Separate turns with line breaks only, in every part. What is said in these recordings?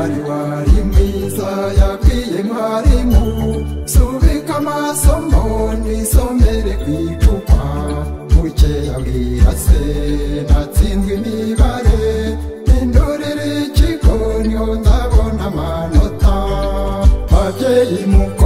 mwari wari mwiza yabwiye mwarimu subika amasomo nisomere ku icupa muke yabwira se natsinzwe imibare hindurira ikigo niho ndabona amanota babyeyi mukuru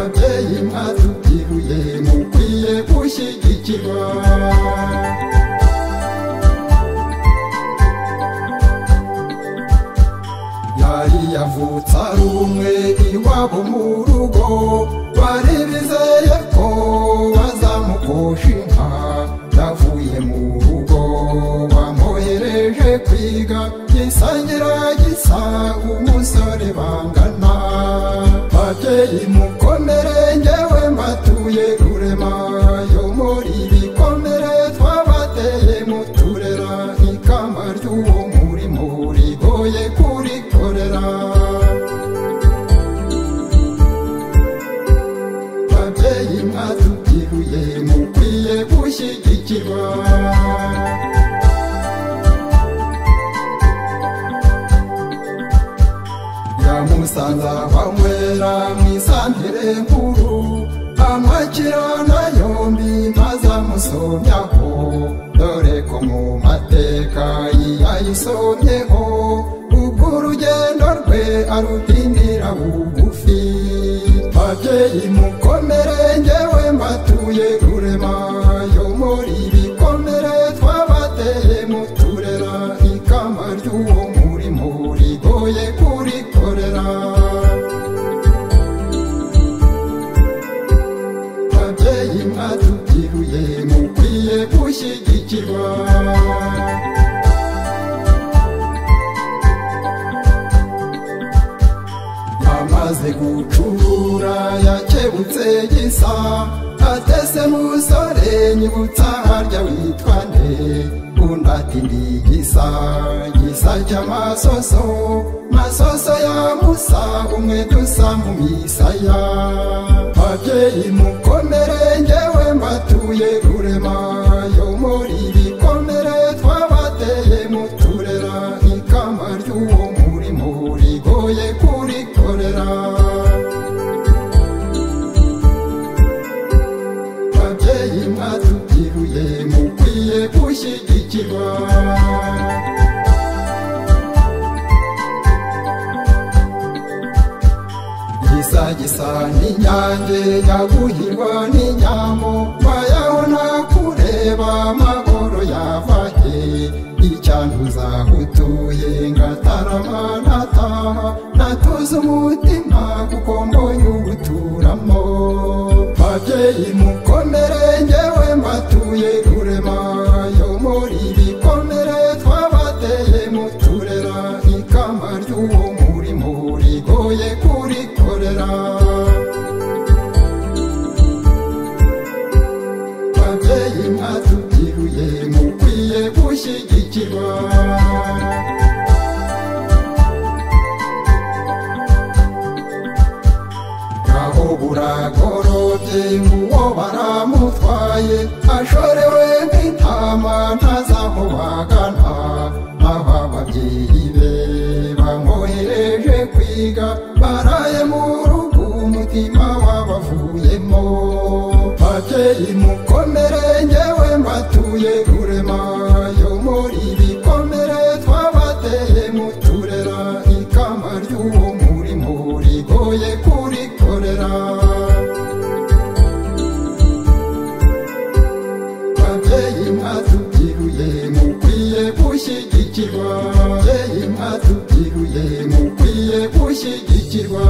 babyeyi mwatubyiruye mukwiye gushyigikirwa yari yavutse ari umwe iwabo mu rugo bari bizeye ko bazamukosha inka yavuye mu rugo bamwohereje kwiga gisangira gisa umusore bangana. Babyeyi mukomere mwatubyiruye mukwiye gushyigikirwa yamusanza banywera mu isantere nkuru amwakirana yombi ntazamusomyaho dore ko mu mateka yayisomyeho ubwo urugendo rwe arudindira bugufi babyeyi mukomere ngewe mbatuye rurema yo muri bikomere twabateye muturera ikamba ry'uwo murimo rigoye kurikorera babyeyi mwatubyiruye mukwiye gushyigikirwa. Amaze gucura yakebutse gisa atese musore nyibutsa harya witwa nde undi ati ndi gisa gisa cy'amasoso masoso. Ya musa umwe dusa mu misaya babyeyi mukomere ngewe mbatuye rurema. Gisa n'inyange yaguhirwa n'inyamo bayabona kureba amahoro yavahe. Icyanduza utuye ngatarama nataha natuza umutima kuko mbonye ubuturamo babyeyi mukomere ngewe mbatuye rurema yo muri bikomere twabateye muturera ikamba ry'uwo murimo rigoye kurikorera. Aho buragorobye uwo baramutwaye ashorewe nk'intama ntazaho bagana aho ababyeyi be bamwohereje kwiga baraye mu rugo umutima wabavuyemo. Babyeyi mukomere ngewe mbatuye rurema rigoye kurikorera babyeyi mwatubyiruye mukwiye gushyigikirwa babyeyi mwatubyiruye mukwiye gushyigikirwa